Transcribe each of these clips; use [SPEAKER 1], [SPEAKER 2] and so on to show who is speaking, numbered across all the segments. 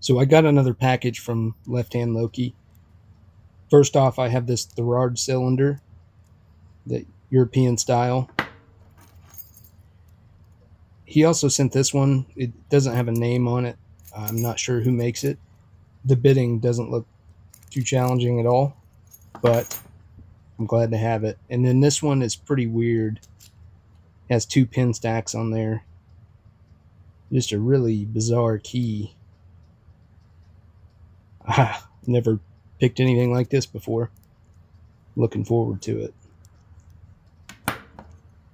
[SPEAKER 1] So I got another package from Left Hand Loki. First off, I have this Therard cylinder, the European style. He also sent this one. It doesn't have a name on it. I'm not sure who makes it. The bidding doesn't look too challenging at all, but I'm glad to have it. And then this one is pretty weird. It has two pin stacks on there. Just a really bizarre key. Ah, never picked anything like this before. Looking forward to it.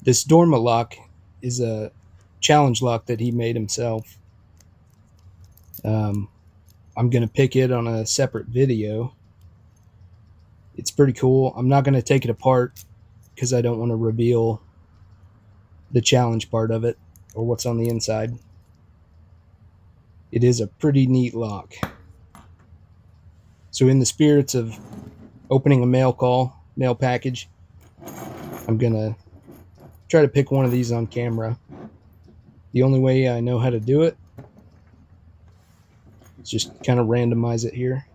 [SPEAKER 1] This Dorma lock is a challenge lock that he made himself. Um, I'm going to pick it on a separate video. It's pretty cool. I'm not going to take it apart because I don't want to reveal the challenge part of it or what's on the inside. It is a pretty neat lock. So in the spirits of opening a mail call, mail package, I'm going to try to pick one of these on camera. The only way I know how to do it is just kind of randomize it here.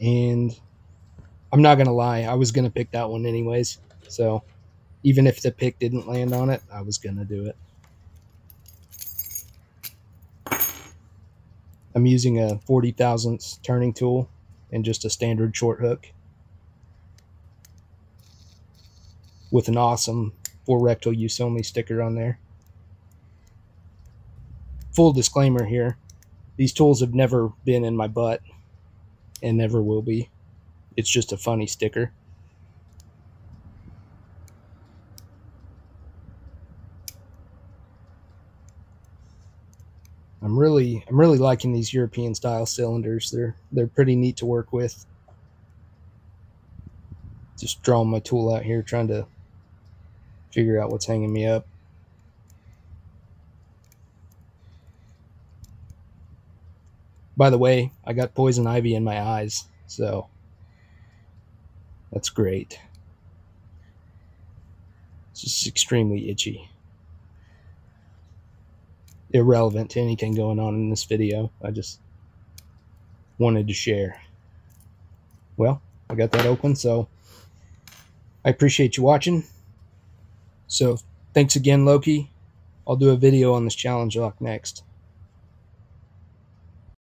[SPEAKER 1] And I'm not going to lie, I was going to pick that one anyways. So even if the pick didn't land on it, I was going to do it. I'm using a 40 thousandths turning tool and just a standard short hook with an awesome for rectal use only sticker on there. Full disclaimer here, these tools have never been in my butt and never will be. It's just a funny sticker. I'm really I'm really liking these European style cylinders. They're they're pretty neat to work with. Just drawing my tool out here trying to figure out what's hanging me up. By the way, I got poison ivy in my eyes, so that's great. It's just extremely itchy irrelevant to anything going on in this video. I just wanted to share. Well, I got that open, so I appreciate you watching. So thanks again, Loki. I'll do a video on this challenge lock next.